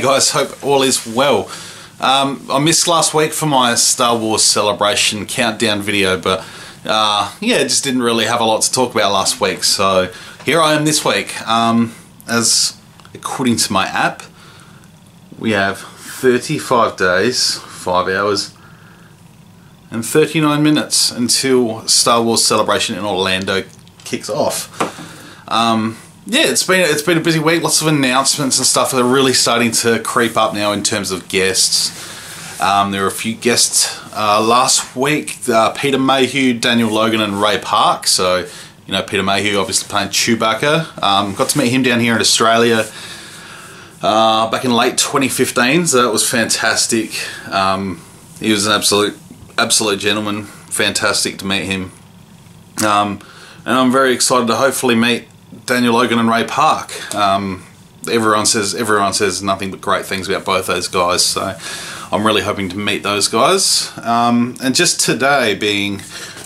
Guys, hope all is well. Um, I missed last week for my Star Wars Celebration countdown video, but uh, yeah, just didn't really have a lot to talk about last week. So here I am this week. Um, as according to my app, we have 35 days, 5 hours, and 39 minutes until Star Wars Celebration in Orlando kicks off. Um, yeah, it's been it's been a busy week. Lots of announcements and stuff are really starting to creep up now in terms of guests. Um, there were a few guests uh, last week: uh, Peter Mayhew, Daniel Logan, and Ray Park. So, you know, Peter Mayhew obviously playing Chewbacca. Um, got to meet him down here in Australia uh, back in late 2015. So that was fantastic. Um, he was an absolute absolute gentleman. Fantastic to meet him. Um, and I'm very excited to hopefully meet Daniel Logan and Ray Park. Um, everyone says everyone says nothing but great things about both those guys. So I'm really hoping to meet those guys. Um, and just today being,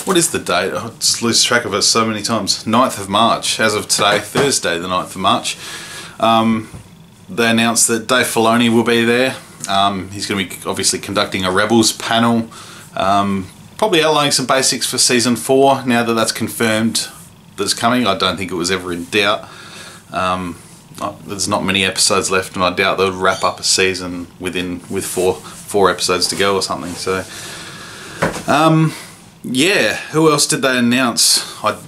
what is the date? I just lose track of it so many times. 9th of March. As of today, Thursday, the 9th of March. Um, they announced that Dave Filoni will be there. Um, he's going to be obviously conducting a Rebels panel. Um, probably outlining some basics for season four now that that's confirmed that's coming. I don't think it was ever in doubt. Um, there's not many episodes left, and I doubt they'll wrap up a season within with four four episodes to go or something. So, um, yeah. Who else did they announce? I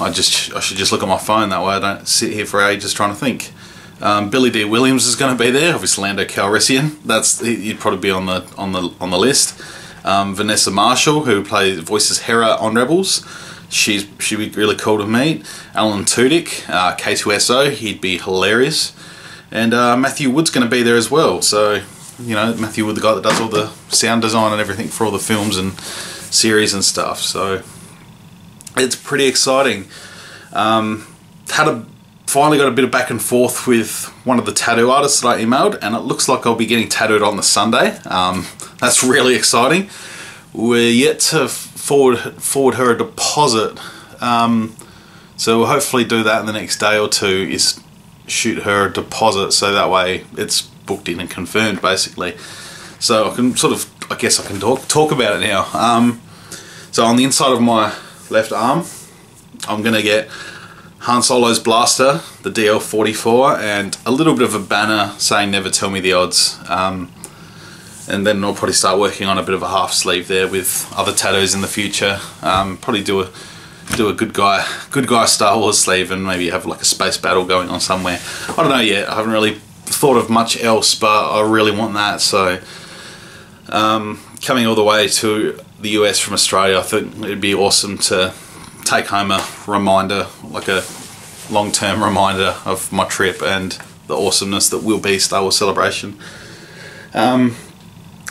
I just I should just look at my phone that way. I don't sit here for ages trying to think. Um, Billy Dee Williams is going to be there. Obviously, Lando Calrissian. That's he'd probably be on the on the on the list. Um, Vanessa Marshall, who plays voices Hera on Rebels she's she'd be really cool to meet. Alan Tudyk, uh, K2SO, he'd be hilarious. And uh, Matthew Wood's going to be there as well. So, you know, Matthew Wood, the guy that does all the sound design and everything for all the films and series and stuff. So, it's pretty exciting. Um, had a finally got a bit of back and forth with one of the tattoo artists that I emailed, and it looks like I'll be getting tattooed on the Sunday. Um, that's really exciting. We're yet to forward forward her a deposit. Um, so we'll hopefully do that in the next day or two. Is shoot her a deposit so that way it's booked in and confirmed basically. So I can sort of, I guess I can talk talk about it now. Um, so on the inside of my left arm, I'm gonna get Han Solo's blaster, the DL44, and a little bit of a banner saying "Never tell me the odds." Um, and then I'll probably start working on a bit of a half sleeve there with other tattoos in the future. Um, probably do a do a good guy good guy Star Wars sleeve and maybe have like a space battle going on somewhere. I don't know yet. I haven't really thought of much else, but I really want that. So um, coming all the way to the US from Australia, I think it'd be awesome to take home a reminder, like a long-term reminder of my trip and the awesomeness that will be Star Wars Celebration. Um,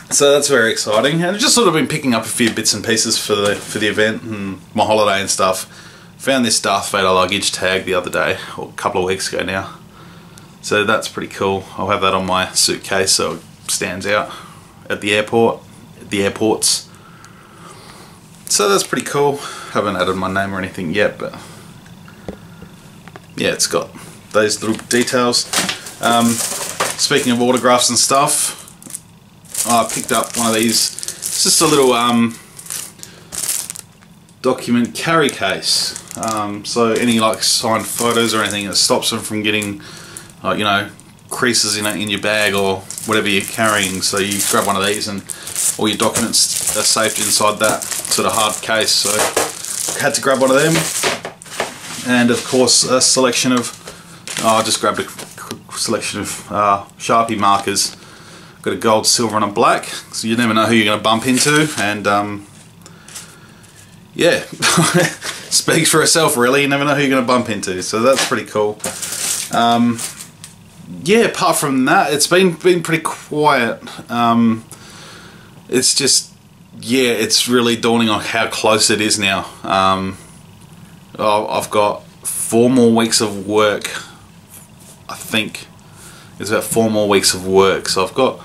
so that's very exciting, and I've just sort of been picking up a few bits and pieces for the for the event and my holiday and stuff. Found this Darth Vader luggage tag the other day, or a couple of weeks ago now. So that's pretty cool. I'll have that on my suitcase so it stands out at the airport, at the airports. So that's pretty cool. Haven't added my name or anything yet, but yeah, it's got those little details. Um, speaking of autographs and stuff, I picked up one of these. It's just a little um, document carry case. Um, so any like signed photos or anything that stops them from getting, uh, you know, creases in in your bag or whatever you're carrying. So you grab one of these and all your documents are saved inside that sort of hard case. So I had to grab one of them, and of course a selection of. Oh, I just grabbed a selection of uh, Sharpie markers Got a gold, silver and a black, so you never know who you're going to bump into, and um, yeah, speaks for itself really, you never know who you're going to bump into, so that's pretty cool. Um, yeah, apart from that, it's been, been pretty quiet. Um, it's just, yeah, it's really dawning on how close it is now. Um, I've got four more weeks of work, I think. It's about four more weeks of work, so I've got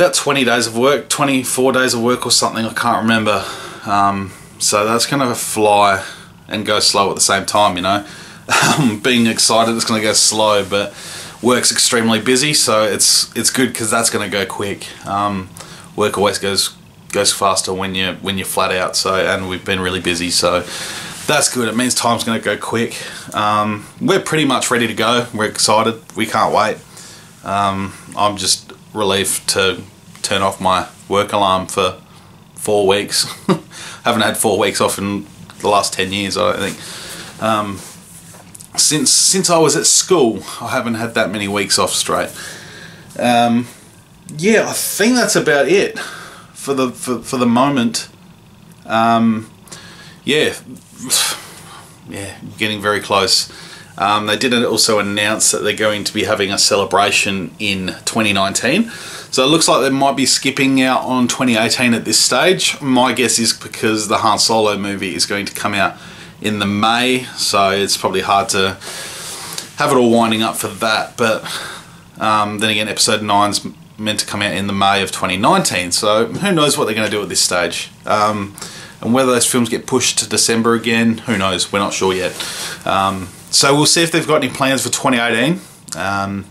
about 20 days of work, 24 days of work or something, I can't remember. Um, so that's going to fly and go slow at the same time, you know. Um, being excited, it's going to go slow, but work's extremely busy, so it's it's good because that's going to go quick. Um, work always goes goes faster when you when you're flat out. So and we've been really busy, so that's good. It means time's going to go quick. Um, we're pretty much ready to go. We're excited. We can't wait. Um, I'm just relieved to turn off my work alarm for four weeks. Haven't had four weeks off in the last ten years. I don't think. Um, since since I was at school, I haven't had that many weeks off straight. Um, yeah, I think that's about it for the for, for the moment. Um, yeah, yeah, getting very close. Um, they did also announce that they're going to be having a celebration in 2019. So it looks like they might be skipping out on 2018 at this stage. My guess is because the Han Solo movie is going to come out in the May, so it's probably hard to have it all winding up for that. But um, then again, episode 9's meant to come out in the May of 2019, so who knows what they're going to do at this stage. Um, and whether those films get pushed to December again, who knows? We're not sure yet. Um, so we'll see if they've got any plans for 2018. Um,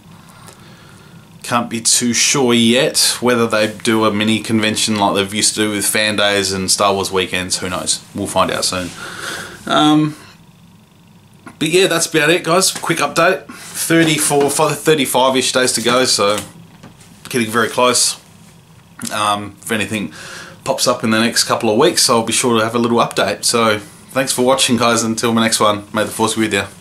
can't be too sure yet whether they do a mini convention like they've used to do with fan days and Star Wars weekends. Who knows? We'll find out soon. Um, but yeah, that's about it, guys. Quick update. 34, 35-ish days to go, so getting very close. Um, if anything pops up in the next couple of weeks, I'll be sure to have a little update. So thanks for watching, guys. Until my next one, may the force be with you.